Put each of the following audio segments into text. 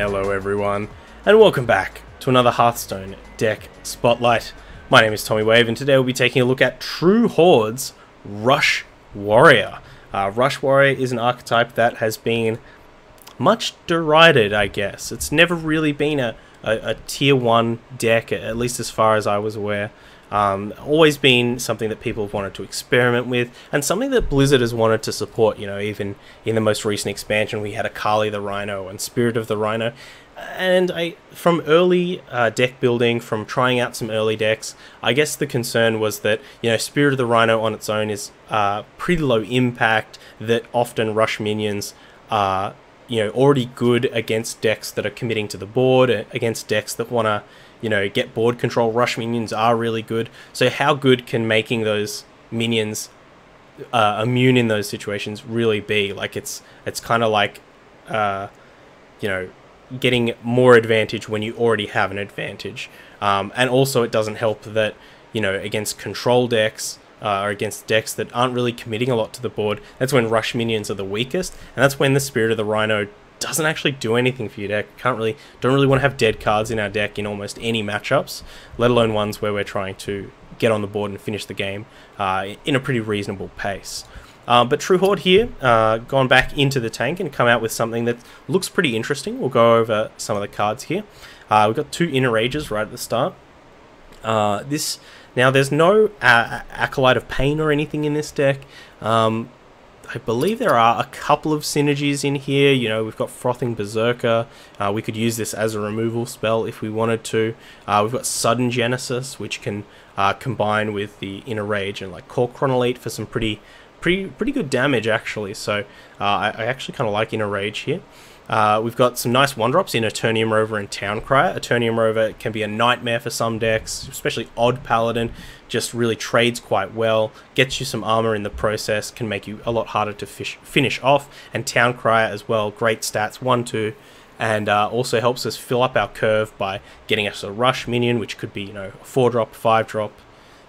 Hello everyone, and welcome back to another Hearthstone deck spotlight. My name is Tommy Wave, and today we'll be taking a look at True Horde's Rush Warrior. Uh, Rush Warrior is an archetype that has been much derided, I guess. It's never really been a, a, a tier 1 deck, at least as far as I was aware. Um, always been something that people have wanted to experiment with, and something that Blizzard has wanted to support. You know, even in the most recent expansion, we had Akali the Rhino and Spirit of the Rhino, and I, from early uh, deck building, from trying out some early decks, I guess the concern was that you know Spirit of the Rhino on its own is uh, pretty low impact. That often rush minions are you know already good against decks that are committing to the board, against decks that want to you know, get board control. Rush minions are really good. So how good can making those minions uh, immune in those situations really be? Like it's it's kind of like, uh, you know, getting more advantage when you already have an advantage. Um, and also it doesn't help that you know against control decks. Uh, or against decks that aren't really committing a lot to the board, that's when rush minions are the weakest, and that's when the Spirit of the Rhino doesn't actually do anything for your deck. Can't really, don't really want to have dead cards in our deck in almost any matchups, let alone ones where we're trying to get on the board and finish the game uh, in a pretty reasonable pace. Uh, but True Horde here, uh, gone back into the tank and come out with something that looks pretty interesting. We'll go over some of the cards here. Uh, we've got two Inner Rages right at the start. Uh, this now, there's no uh, Acolyte of Pain or anything in this deck. Um, I believe there are a couple of synergies in here. You know, we've got Frothing Berserker. Uh, we could use this as a removal spell if we wanted to. Uh, we've got Sudden Genesis, which can uh, combine with the Inner Rage and like Kor'kron Elite for some pretty, pretty, pretty good damage actually. So uh, I, I, actually kind of like Inner Rage here. Uh, we've got some nice one drops in Eternium Rover and Town Crier. Eternium Rover can be a nightmare for some decks, especially Odd Paladin. Just really trades quite well, gets you some armor in the process, can make you a lot harder to fish, finish off. And Town Crier as well, great stats, 1 2 and uh, also helps us fill up our curve by getting us a rush minion, which could be you know a four drop, five drop,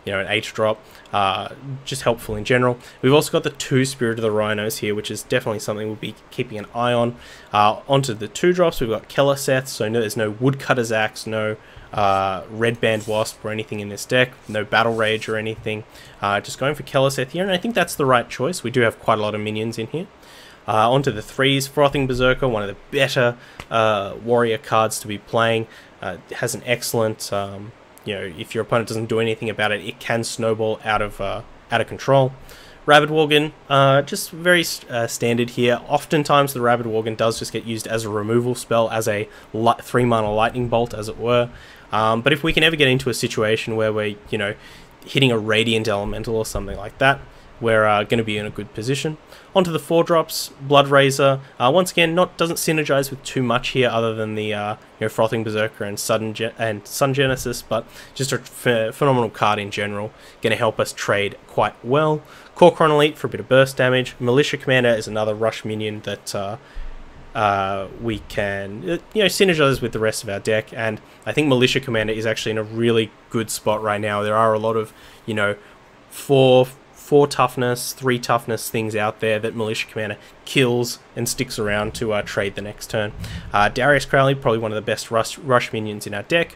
you know, an H drop. Uh, just helpful in general. We've also got the two Spirit of the Rhinos here, which is definitely something we'll be keeping an eye on. Uh, onto the two drops, we've got Keleseth, so no, there's no Woodcutter's Axe, no uh, Red Band Wasp or anything in this deck, no Battle Rage or anything. Uh, just going for Keleseth here, and I think that's the right choice. We do have quite a lot of minions in here. Uh, onto the threes, Frothing Berserker, one of the better uh, warrior cards to be playing. Has an excellent um, you know, if your opponent doesn't do anything about it, it can snowball out of uh, out of control. Rabid Worgen, uh, just very uh, standard here. Oftentimes, the Rabid Worgen does just get used as a removal spell, as a three mana lightning bolt, as it were. Um, but if we can ever get into a situation where we're, you know, hitting a Radiant Elemental or something like that, we're uh, going to be in a good position. Onto the four drops, Blood Razor. Uh, once again, not doesn't synergize with too much here, other than the uh, you know Frothing Berserker and Sudden and Sun Genesis, but just a phenomenal card in general. Going to help us trade quite well. Kor'kron Elite for a bit of burst damage. Militia Commander is another rush minion that. Uh, uh, we can uh, you know synergize with the rest of our deck and I think Militia Commander is actually in a really good spot right now there are a lot of you know four four toughness, three toughness things out there that Militia Commander kills and sticks around to uh, trade the next turn. Uh, Darius Crowley, probably one of the best rush, rush minions in our deck.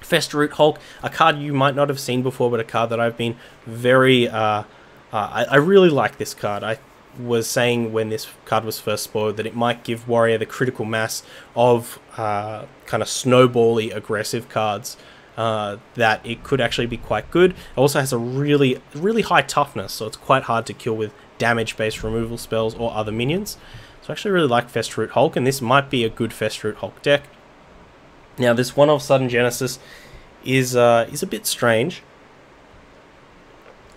Festeroot Hulk, a card you might not have seen before, but a card that I've been very... Uh, uh, I, I, really like this card. I was saying when this card was first spoiled that it might give Warrior the critical mass of uh, kind of snowbally aggressive cards uh, that it could actually be quite good. It also has a really, really high toughness, so it's quite hard to kill with damage-based removal spells or other minions. So I actually really like Festeroot Hulk, and this might be a good Festeroot Hulk deck. Now, this one of Sudden Genesis is uh, is a bit strange.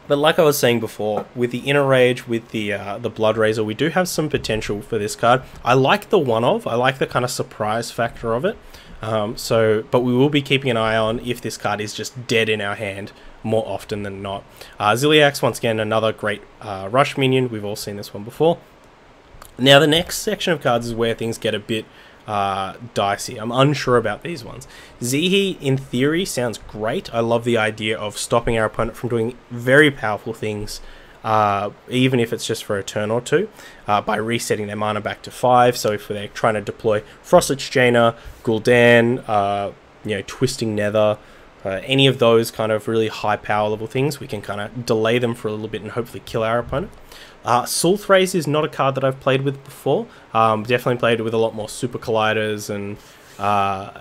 But like I was saying before, with the Inner Rage, with the uh, the Blood Razor, we do have some potential for this card. I like the one of, I like the kind of surprise factor of it. Um, so, but we will be keeping an eye on if this card is just dead in our hand more often than not. Uh, Zilliax, once again, another great uh, rush minion. We've all seen this one before. Now, the next section of cards is where things get a bit uh, dicey. I'm unsure about these ones. Zihi, in theory, sounds great. I love the idea of stopping our opponent from doing very powerful things uh, even if it's just for a turn or two, uh, by resetting their mana back to 5. So if they're trying to deploy Frost Lich Jaina, Gul'dan, uh, you know, Twisting Nether, uh, any of those kind of really high power level things, we can kind of delay them for a little bit and hopefully kill our opponent. Uh, Sul'Thraze is not a card that I've played with before. Um, definitely played with a lot more Super Colliders and uh,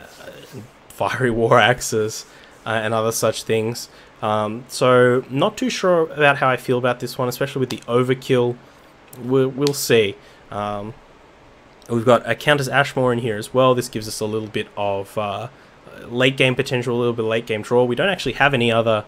Fiery War Axes and other such things. Um, so not too sure about how I feel about this one, especially with the overkill. We'll, we'll see. Um, we've got a Countess Ashmore in here as well. This gives us a little bit of uh, late game potential, a little bit of late game draw. We don't actually have any other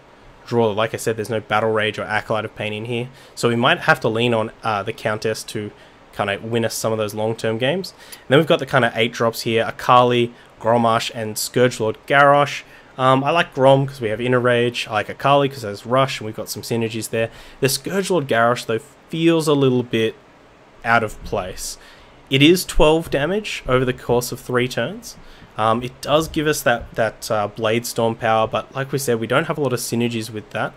draw. Like I said, there's no Battle Rage or Acolyte of Pain in here. So we might have to lean on uh, the Countess to kind of win us some of those long-term games. And then we've got the kind of eight drops here, Akali, Grommash, and Scourgelord Garrosh. Um, I like Grom because we have Inner Rage. I like Akali because there's Rush and we've got some synergies there. The Scourgelord Garrosh, though, feels a little bit out of place. It is 12 damage over the course of three turns. Um, it does give us that, that uh, Blade Storm power, but like we said, we don't have a lot of synergies with that.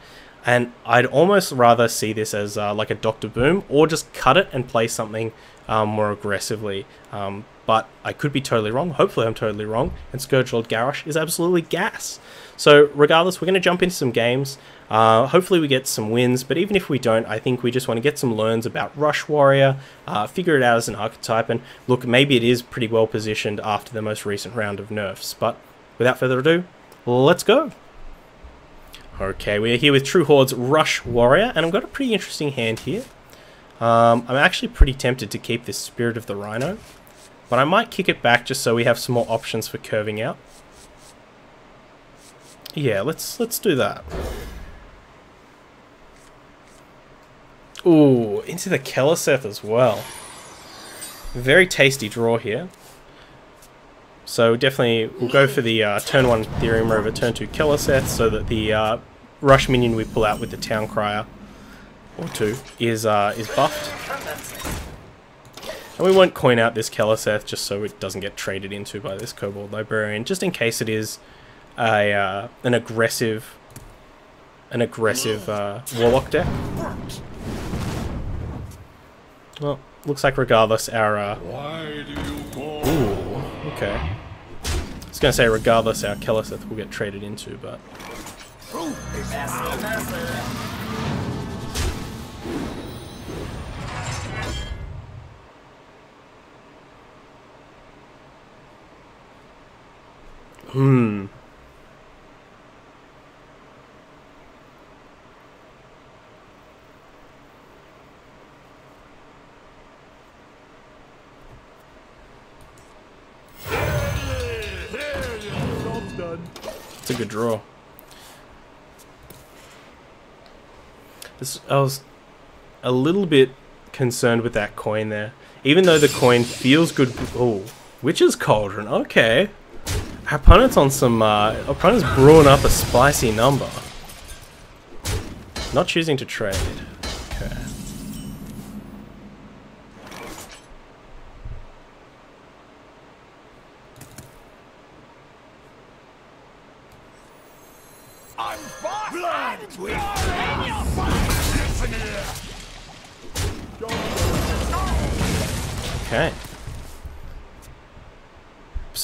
And I'd almost rather see this as uh, like a Doctor Boom, or just cut it and play something um, more aggressively. Um, but I could be totally wrong. Hopefully I'm totally wrong. And Scourge Lord Garrosh is absolutely gas. So regardless, we're going to jump into some games. Uh, hopefully we get some wins, but even if we don't, I think we just want to get some learns about Rush Warrior, uh, figure it out as an archetype, and look, maybe it is pretty well positioned after the most recent round of nerfs. But without further ado, let's go. Okay, we're here with True Horde's Rush Warrior, and I've got a pretty interesting hand here. Um, I'm actually pretty tempted to keep this Spirit of the Rhino, but I might kick it back just so we have some more options for curving out. Yeah, let's let's do that. Ooh, into the Keleseth as well. Very tasty draw here. So definitely we'll go for the uh, turn 1 Eternium Rover turn 2 Keleseth so that the uh, rush minion we pull out with the Town Crier or two is uh, is buffed. And we won't coin out this Keleseth just so it doesn't get traded into by this Kobold Librarian, just in case it is a uh, an aggressive an aggressive uh, Warlock deck. Well, looks like regardless our... Uh... Ooh, okay. I was going to say regardless our Keleseth will get traded into, but... Hmm. It's a good draw. This, I was a little bit concerned with that coin there. Even though the coin feels good. Oh, Witch's Cauldron. Okay. Our opponent's on some. Uh, opponent's brewing up a spicy number. Not choosing to trade.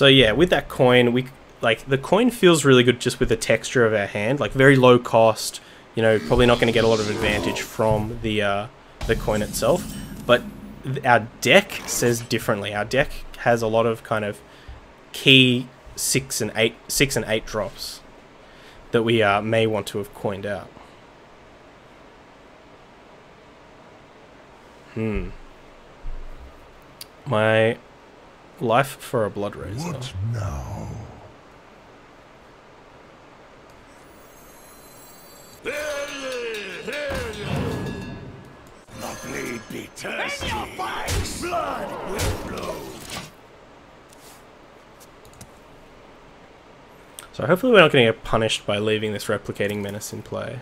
So yeah, with that coin, we like the coin feels really good just with the texture of our hand, like very low cost. You know, probably not going to get a lot of advantage from the uh, the coin itself, but our deck says differently. Our deck has a lot of kind of key six and eight, six and eight drops that we uh, may want to have coined out. Hmm. My life for a blood razor. What now? The blade be thirsty. Blood will flow. So hopefully we're not going to get punished by leaving this replicating menace in play.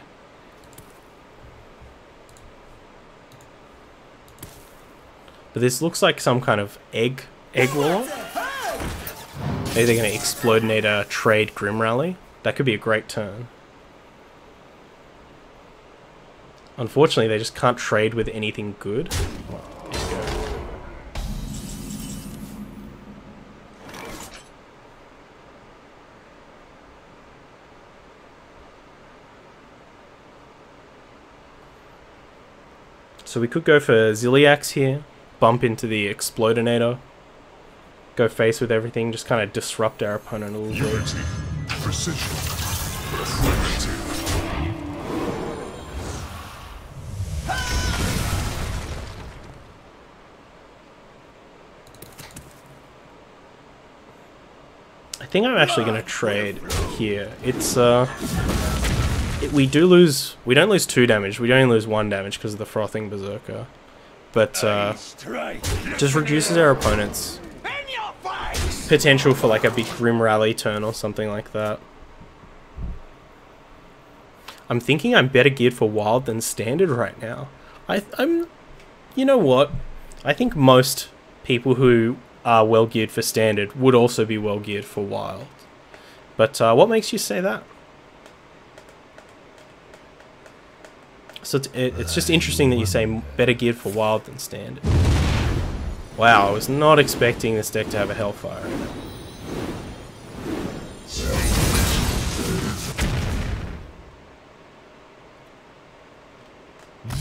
But this looks like some kind of egg egg roll. Maybe they're going to explodinate a trade Grim Rally. That could be a great turn. Unfortunately, they just can't trade with anything good. Go. So we could go for Zilliax here, bump into the Explodinator, go face with everything, just kind of disrupt our opponent a little bit. Precision. I think I'm actually going to trade here. It's, uh... It, we do lose... We don't lose two damage. We only lose one damage because of the Frothing Berserker. But, uh... Just reduces our opponent's In your face! Potential for, like, a big Grim Rally turn or something like that. I'm thinking I'm better geared for Wild than Standard right now. I, I'm... You know what? I think most people who are well geared for Standard would also be well geared for Wild. But uh, what makes you say that? So it's, it, it's just interesting that you say better geared for Wild than Standard. Wow, I was not expecting this deck to have a Hellfire in it.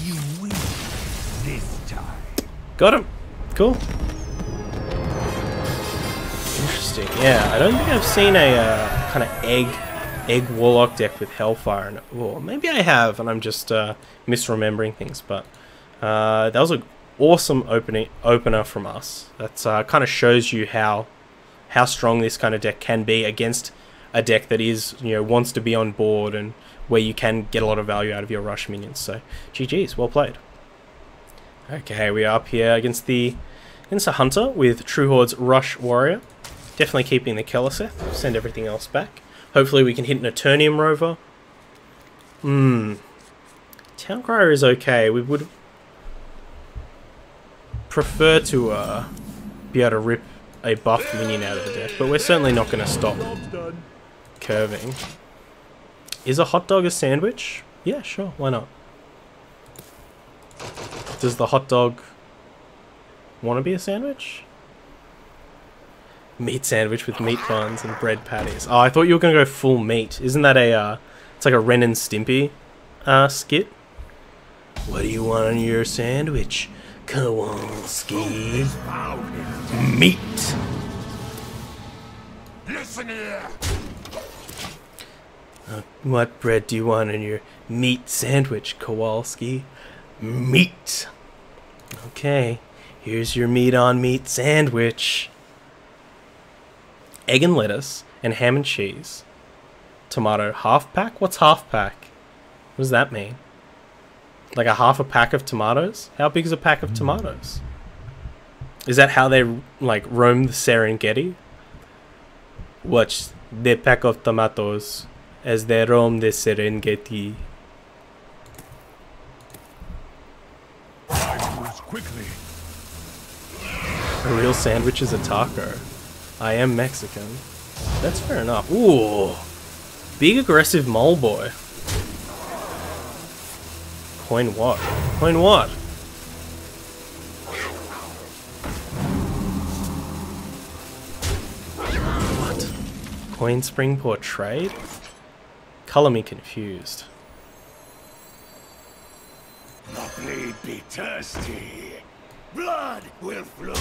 You win this time. Got him! Cool. Interesting. Yeah, I don't think I've seen a uh, kind of egg egg warlock deck with Hellfire in it. Or maybe I have, and I'm just uh, misremembering things. But uh, that was an awesome opening opener from us. That uh, kind of shows you how how strong this kind of deck can be against a deck that is you know wants to be on board and where you can get a lot of value out of your rush minions. So GG's, well played. Okay, we are up here against the against a hunter with True Horde's Rush Warrior. Definitely keeping the Keleseth. Send everything else back. Hopefully we can hit an Eternium Rover. Hmm. Town Crier is okay. We would prefer to uh, be able to rip a buffed minion out of the deck, but we're certainly not going to stop curving. Is a hot dog a sandwich? Yeah, sure. Why not? Does the hot dog want to be a sandwich? Meat sandwich with meat buns and bread patties. Oh, I thought you were going to go full meat. Isn't that a, uh, it's like a Ren and Stimpy uh, skit? What do you want on your sandwich, Kowalski? Meat. Listen here. Uh, what bread do you want in your meat sandwich, Kowalski? Meat. Okay, here's your meat on meat sandwich. Egg and lettuce and ham and cheese. Tomato half pack? What's half pack? What does that mean? Like a half a pack of tomatoes? How big is a pack of hmm. tomatoes? Is that how they like roam the Serengeti? Watch the pack of tomatoes as they roam the Serengeti. Quickly. A real sandwich is a taco. I am Mexican. That's fair enough. Ooh. Big aggressive mole boy. Coin what? Coin what? What? Coin Springpaw trade? Color me confused. Be thirsty. Blood will flow.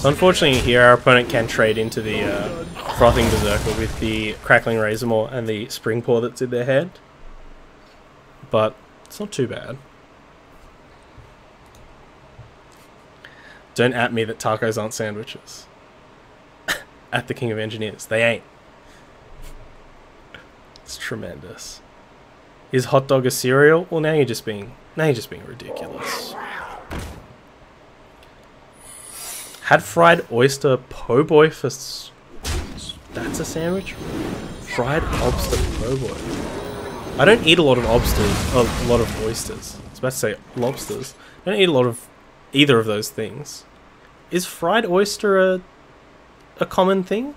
So unfortunately here our opponent can trade into the uh, Frothing Berserker with the Crackling razor Razormaw and the spring Springpaw that's in their hand. But it's not too bad. Don't at me that tacos aren't sandwiches. at the King of Engineers. They ain't. It's tremendous. Is hot dog a cereal? Well now you're just being now you're just being ridiculous. Had fried oyster po' boy for. That's a sandwich? Fried lobster po' boy. I don't eat a lot of oysters. a lot of oysters. I was about to say lobsters. I don't eat a lot of either of those things. Is fried oyster a, a common thing?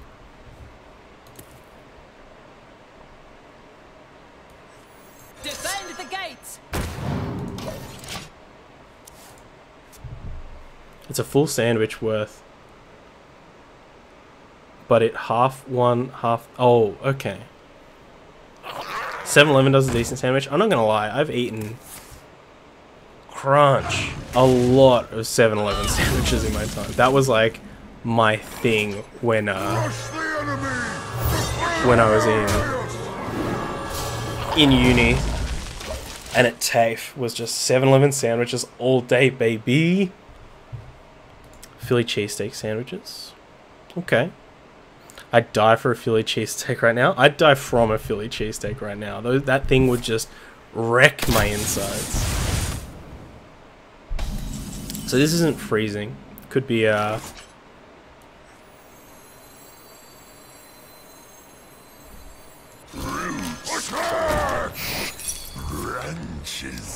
It's a full sandwich worth. But it half one, half... Oh, okay. 7-Eleven does a decent sandwich. I'm not going to lie. I've eaten... Crunch. A lot of 7-Eleven sandwiches in my time. That was like my thing when uh, when I was in in uni and at TAFE was just 7-Eleven sandwiches all day, baby. Philly cheesesteak sandwiches. Okay. I'd die for a Philly cheesesteak right now. I'd die from a Philly cheesesteak right now. Those, that thing would just wreck my insides. So this isn't freezing. Could be, uh...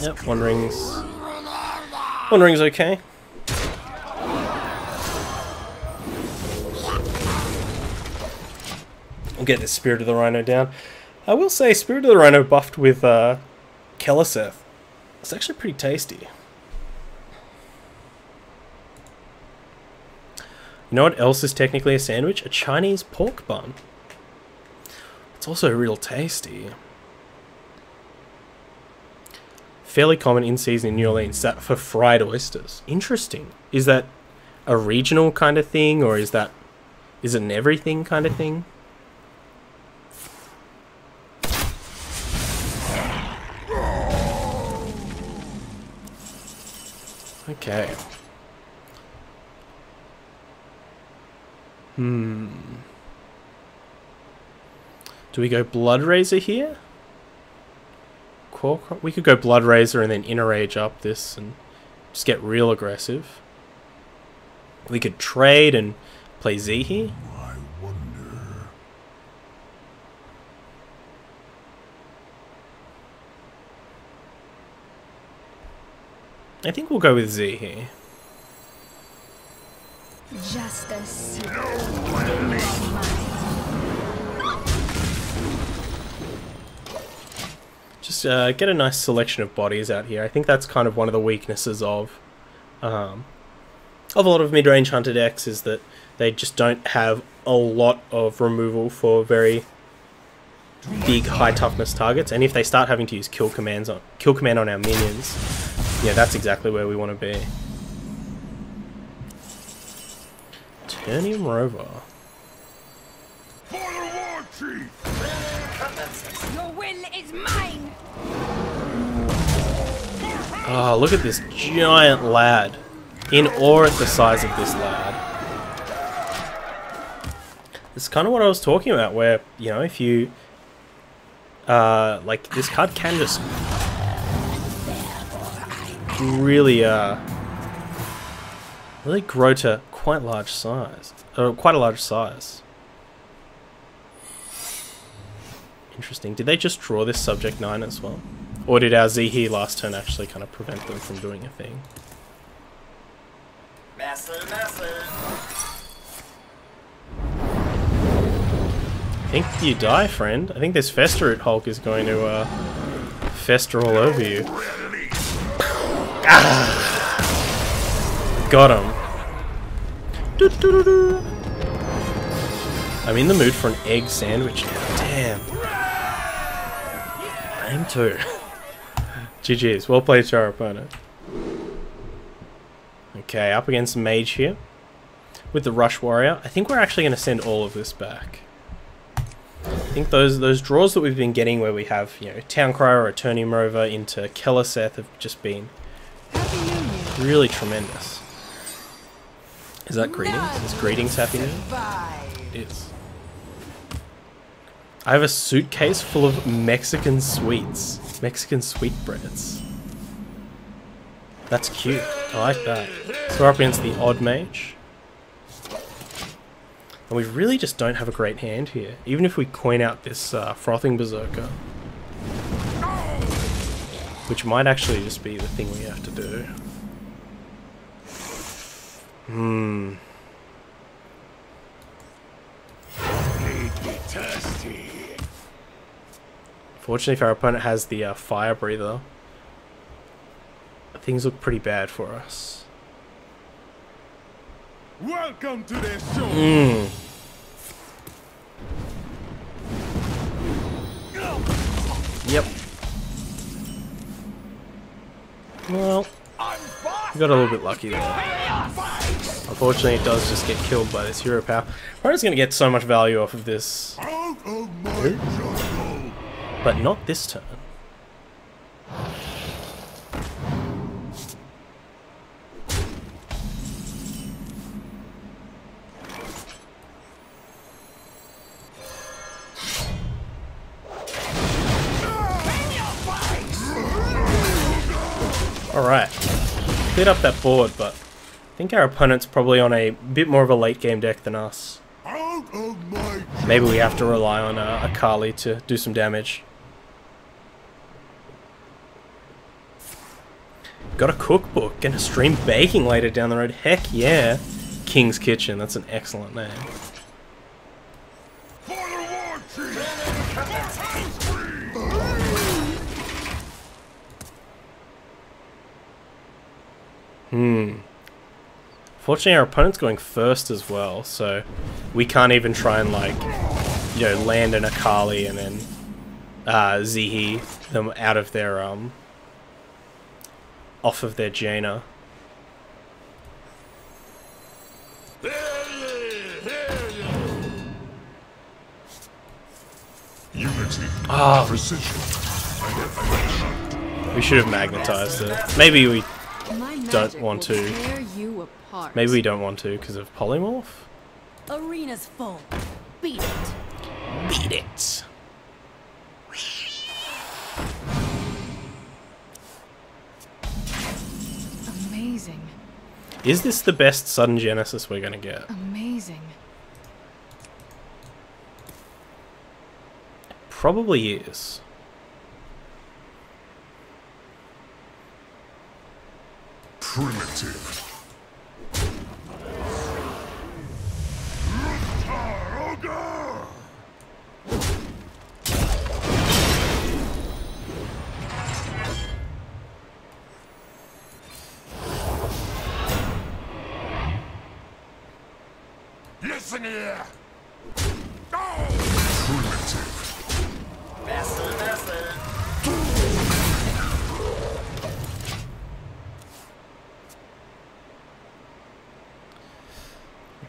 Yep, One Rings. One Rings okay. We'll get the Spirit of the Rhino down. I will say, Spirit of the Rhino buffed with uh, Keleseth. It's actually pretty tasty. You know what else is technically a sandwich? A Chinese pork bun. It's also real tasty. Fairly common in season in New Orleans that for fried oysters. Interesting. Is that a regional kind of thing or is that is it an everything kind of thing? Okay. Hmm. Do we go Blood Razor here? We could go Blood Razor and then Inner Rage up this and just get real aggressive. We could trade and play Z here. I think we'll go with Z here. Just Just uh, get a nice selection of bodies out here. I think that's kind of one of the weaknesses of um, of a lot of mid-range hunter decks is that they just don't have a lot of removal for very big high toughness targets and if they start having to use kill commands on kill command on our minions yeah that's exactly where we want to be Eternium Rover. Your will is mine. Oh, look at this giant lad. In awe at the size of this lad. It's kind of what I was talking about, where, you know, if you... Uh, like, this card can just... Really, uh... Really grow to quite large size. Quite a large size. Interesting. Did they just draw this subject 9 as well? Or did our Z here last turn actually kind of prevent them from doing a thing? Master, master. I think you die, friend. I think this Festeroot Hulk is going to uh, fester all over you. Ah! Got him. I'm in the mood for an egg sandwich now. Damn. I am too. GG's. Well played to our opponent. Okay, up against Mage here. With the Rush Warrior. I think we're actually going to send all of this back. I think those those draws that we've been getting where we have, you know, Town Crier or Eternium Rover into Keleseth have just been really tremendous. Is that greetings? Is greetings happy new It is. I have a suitcase full of Mexican sweets. Mexican sweetbreads. That's cute. I like that. So we're up against the odd mage. And we really just don't have a great hand here. Even if we coin out this uh, Frothing Berserker. Which might actually just be the thing we have to do. Hmm. Fortunately, if our opponent has the uh, fire breather, things look pretty bad for us. Welcome to the show. Hmm. Well, we got a little bit lucky there. Unfortunately, it does just get killed by this hero power. Opponent's going to get so much value off of this, but not this turn. Cleared up that board, but I think our opponent's probably on a bit more of a late game deck than us. Maybe we have to rely on uh, Akali to do some damage. Got a cookbook. Gonna stream baking later down the road. Heck yeah. King's Kitchen. That's an excellent name. Hmm. Fortunately, our opponent's going first as well, so we can't even try and, like, you know, land an Akali and then uh, Zihi them out of their, um, off of their Jaina. Unity. Ah, Precision. we should have magnetized it. Maybe we, My Don't want to. You apart. maybe we don't want to because of polymorph. Arena's full. Beat it. Beat it. Amazing. Is this the best sudden genesis we're gonna get? Amazing. Probably is. Primitive. Listen here!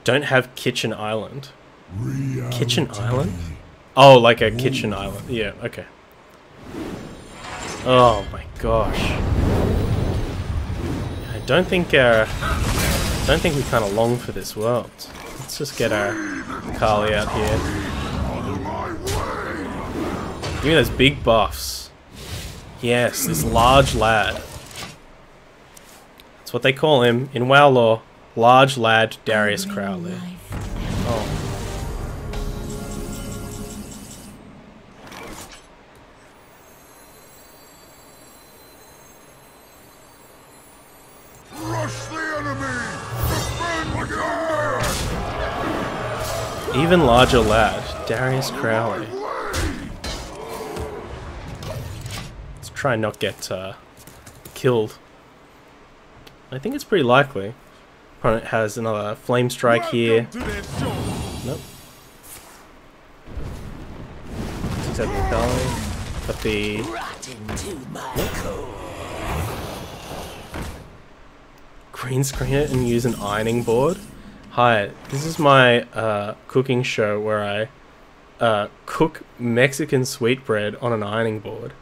Don't have Kitchen Island. Reality. Kitchen Island? Oh, like a kitchen island. Yeah, okay. Oh my gosh. I don't think uh don't think we kinda long for this world. Let's just get our Kali out here. Give me those big buffs. Yes, this large lad. That's what they call him in WoW lore. Large lad Darius Crowley. Oh. Rush the enemy! Defend like an! Even larger lad, Darius Crowley. Let's try and not get uh, killed. I think it's pretty likely. Opponent has another flame strike here. Welcome. Nope. Except the Kali. Got the green screen it and use an ironing board. Hi, this is my uh, cooking show where I uh, cook Mexican sweetbread on an ironing board.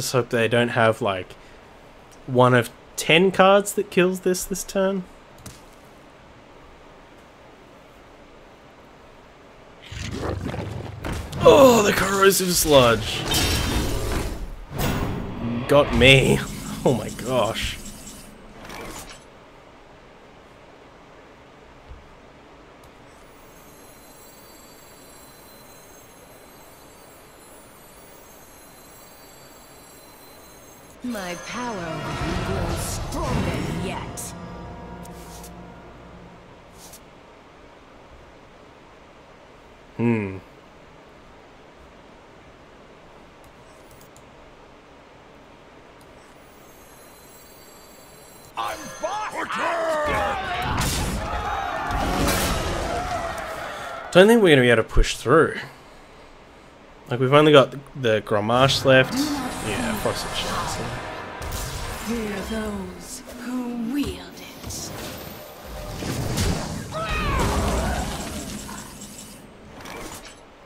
Just hope they don't have like one of ten cards that kills this this turn. Oh, the corrosive sludge. got me. Oh my gosh. My power over you grows stronger yet. Hmm. I'm! Don't think we're going to be able to push through. Like, we've only got the, the Grommash left. Frosted Shells. Fear those who wield it.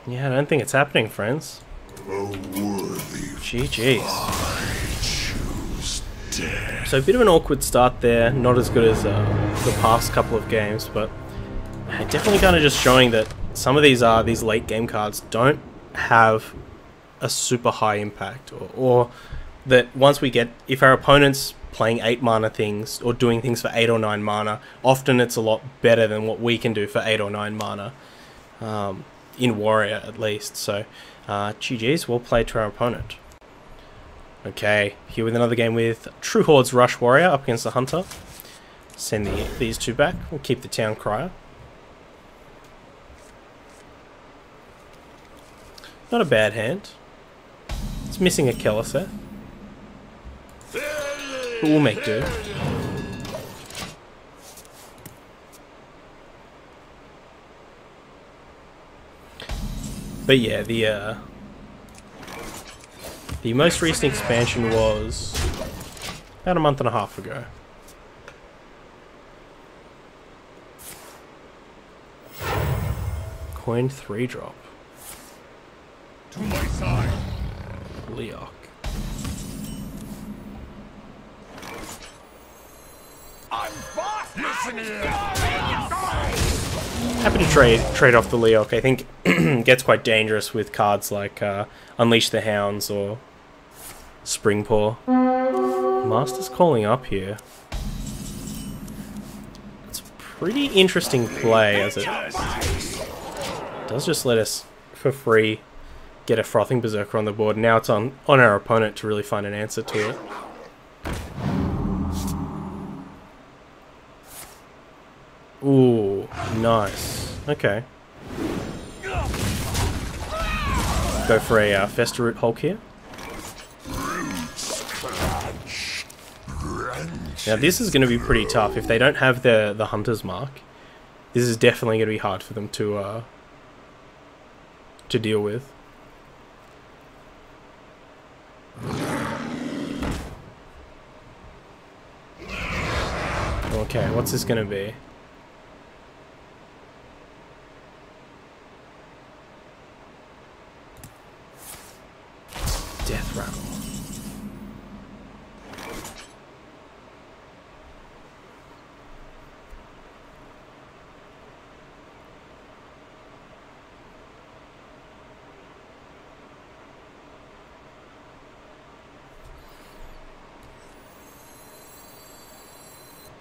Yeah, I don't think it's happening, friends. GG's. So a bit of an awkward start there, not as good as uh, the past couple of games, but uh, definitely kind of just showing that some of these are these late game cards don't have a super high impact, or, or that once we get if our opponent's playing eight mana things or doing things for eight or nine mana, often it's a lot better than what we can do for eight or nine mana. Um, in Warrior at least. So, uh, GG's, we'll play to our opponent. Okay, here with another game with True Horde's Rush Warrior up against the Hunter. Send the, these two back. We'll keep the Town Crier. Not a bad hand. It's missing a Keleseth. But we'll make do. But yeah, the uh, the most recent expansion was about a month and a half ago. Coin three drop. To my side! Leokk. I'm boss! Listen here! Happy to trade trade off the Leokk. I think gets quite dangerous with cards like uh, Unleash the Hounds or Springpaw. Master's calling up here. It's a pretty interesting play as it does just let us for free get a frothing berserker on the board. Now it's on on our opponent to really find an answer to it. Ooh, nice. Okay. Go for a uh, Festeroot Hulk here. Now this is going to be pretty tough. If they don't have the, the Hunter's Mark, this is definitely going to be hard for them to uh, to deal with. Okay, what's this to be? Death Rattle.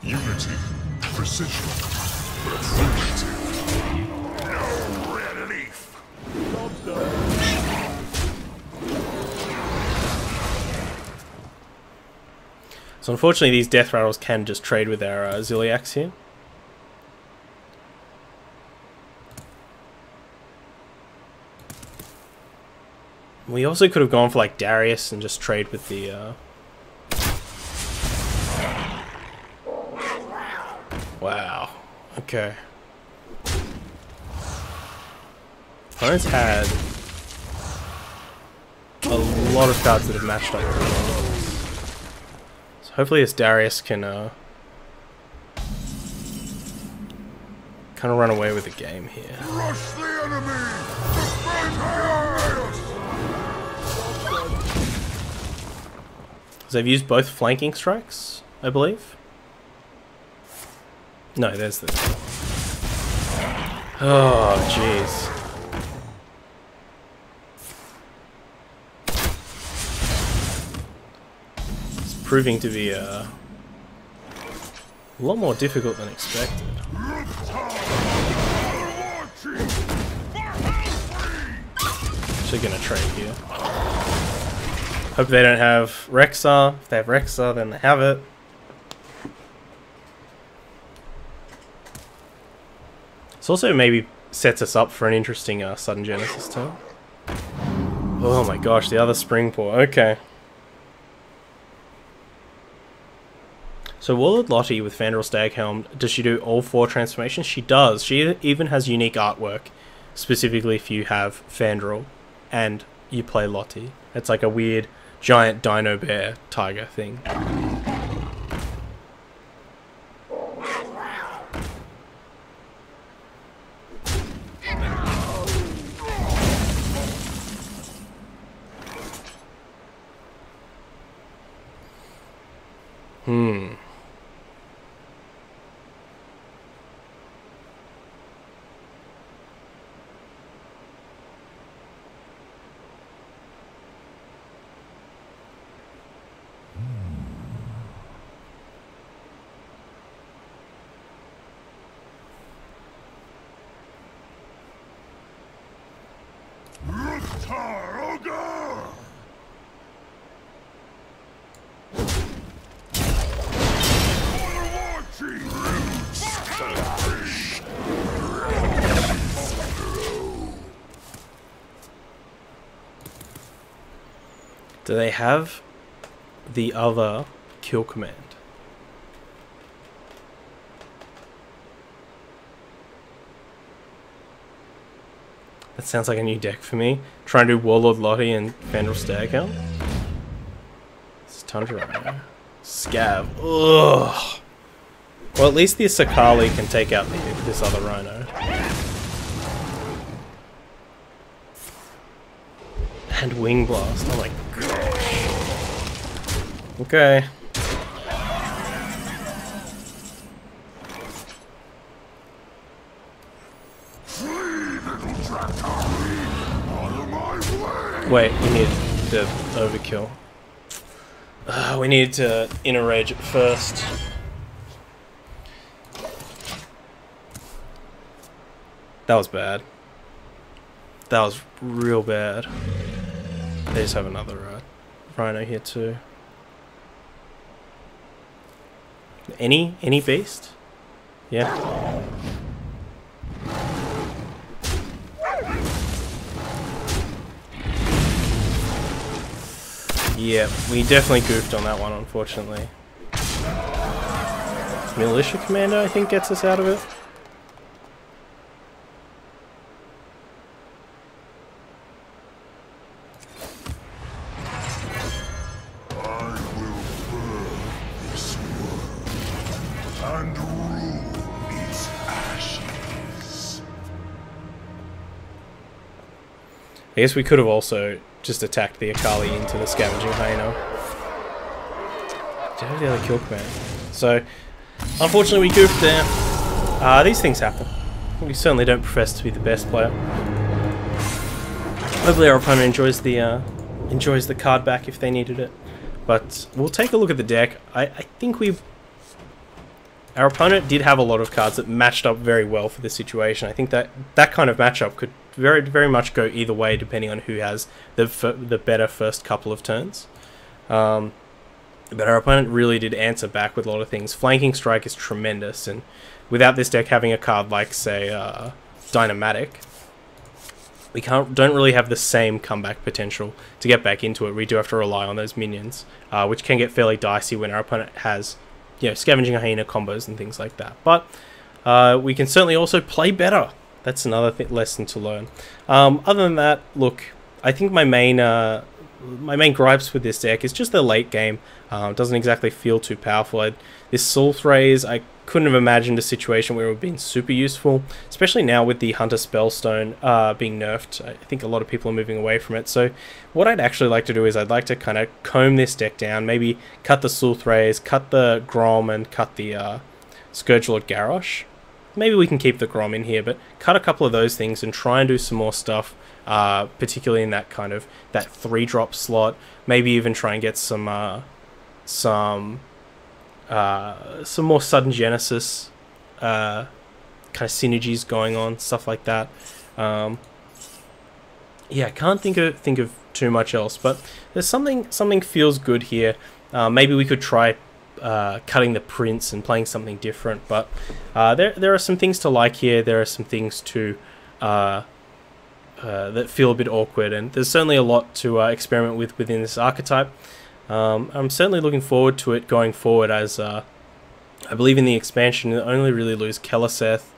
Unity, precision. So unfortunately these Death Rattles can just trade with our uh, here. We also could have gone for like Darius and just trade with the uh, Wow. Okay. Opponents had a lot of cards that have matched up. So hopefully this Darius can uh, kind of run away with the game here. Rush the enemy! Defend Hyades! So they've used both flanking strikes, I believe. No, there's the. Oh, jeez. It's proving to be uh, a lot more difficult than expected. Actually gonna trade here. Hope they don't have Rexxar. If they have Rexxar, then they have it. This also maybe sets us up for an interesting uh, sudden genesis turn. Oh my gosh, the other Springpaw. Okay. So Wardruid Loti with Fandral Staghelm, does she do all four transformations? She does. She even has unique artwork, specifically if you have Fandral and you play Loti. It's like a weird giant dino bear tiger thing. They have the other kill command? That sounds like a new deck for me. Try and do Wardruid Loti and Fandral Staghelm. It's Tundra. Scav. Ugh. Well, at least the Sakali can take out the, this other Rhino. And Wing Blast. Oh my. Okay. Wait, we need the overkill. Uh, we need to inner rage it first. That was bad. That was real bad. They just have another uh, rhino here too. Any any beast? Yeah. Yeah, we definitely goofed on that one, unfortunately. Militia Commander, I think, gets us out of it. I guess we could have also just attacked the Akali into the Scavenging Hyena. Did I have the other kill command? So, unfortunately we goofed there. Uh, these things happen. We certainly don't profess to be the best player. Hopefully our opponent enjoys the uh, enjoys the card back if they needed it. But we'll take a look at the deck. I, I think we've... Our opponent did have a lot of cards that matched up very well for this situation. I think that that kind of matchup could very very much go either way depending on who has the the better first couple of turns. Um, but our opponent really did answer back with a lot of things. Flanking Strike is tremendous, and without this deck having a card like, say, uh, Dyn-o-matic, we can't don't really have the same comeback potential to get back into it. We do have to rely on those minions, uh, which can get fairly dicey when our opponent has, you know, Scavenging Hyena combos and things like that. But uh, we can certainly also play better. That's another th lesson to learn. Um, other than that, look, I think my main uh, my main gripes with this deck is just the late game. Um, doesn't exactly feel too powerful. I, this Sul'thraze, I couldn't have imagined a situation where it would have been super useful, especially now with the Hunter Spellstone uh, being nerfed. I think a lot of people are moving away from it. So what I'd actually like to do is I'd like to kind of comb this deck down, maybe cut the Sul'thraze, cut the Grom, and cut the uh, Scourge Lord Garrosh. Maybe we can keep the Grom in here, but cut a couple of those things and try and do some more stuff, uh, particularly in that kind of that three drop slot. Maybe even try and get some uh, some uh, some more sudden genesis uh, kind of synergies going on, stuff like that. Um, yeah, I can't think of think of too much else, but there's something something feels good here. Uh, maybe we could try uh, cutting the Prince and playing something different, but uh, there there are some things to like here. There are some things to uh, uh, that feel a bit awkward, and there's certainly a lot to experiment with within this archetype. Um, I'm certainly looking forward to it going forward, as I believe in the expansion. It only really lose Keleseth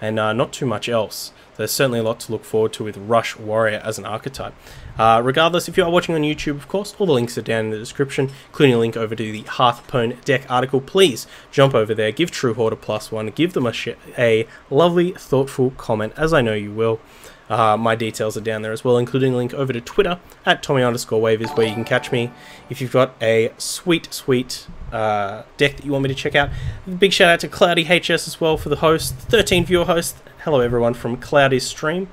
and not too much else there's certainly a lot to look forward to with Rush Warrior as an archetype. Uh, regardless, if you are watching on YouTube, of course, all the links are down in the description, including a link over to the Hearthpwn deck article. Please jump over there, give TrueHorde a plus one, give them a, a lovely, thoughtful comment, as I know you will. Uh, my details are down there as well, including a link over to Twitter at Tommy underscore wave is where you can catch me. If you've got a sweet, sweet uh, deck that you want me to check out, big shout out to Cloudy HS as well for the host, 13 viewer host. Hello everyone from Cloudy's stream.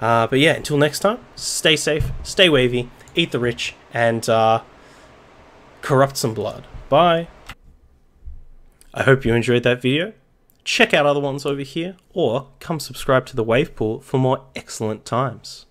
Uh, but yeah, until next time, stay safe, stay wavy, eat the rich, and uh, corrupt some blood. Bye. I hope you enjoyed that video check out other ones over here, or come subscribe to the Wave Pool for more excellent times.